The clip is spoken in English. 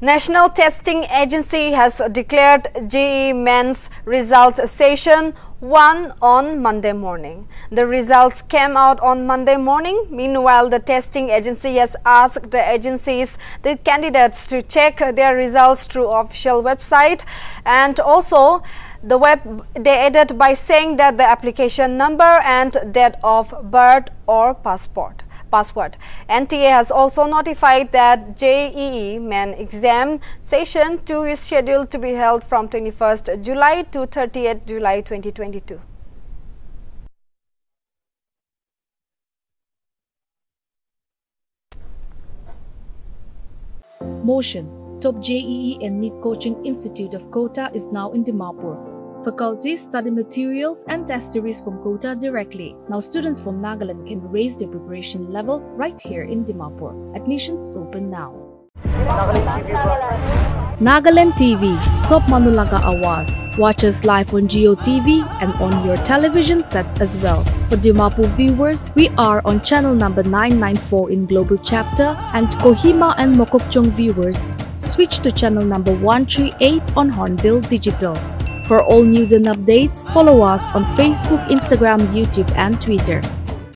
National Testing Agency has declared JEE Mains Results Session 1 on Monday morning. The results came out on Monday morning. Meanwhile, the testing agency has asked the agencies, the candidates to check their results through official website and also the web they added by saying that the application number and date of birth or passport password. NTA has also notified that JEE main exam session 2 is scheduled to be held from 21st July to 30th July 2022. Motion, top JEE and NEET coaching institute of Kota is now in Dimapur faculties study materials and test series from Kota directly. Now students from Nagaland can raise their preparation level right here in Dimapur. Admissions open now. Nagaland TV, Sop Manulaga Awas. Watch us live on Jio TV and on your television sets as well. For Dimapur viewers, we are on channel number 994 in Global Chapter and Kohima and Mokokchung viewers, switch to channel number 138 on Hornbill Digital. For all news and updates, follow us on Facebook, Instagram, YouTube, and Twitter.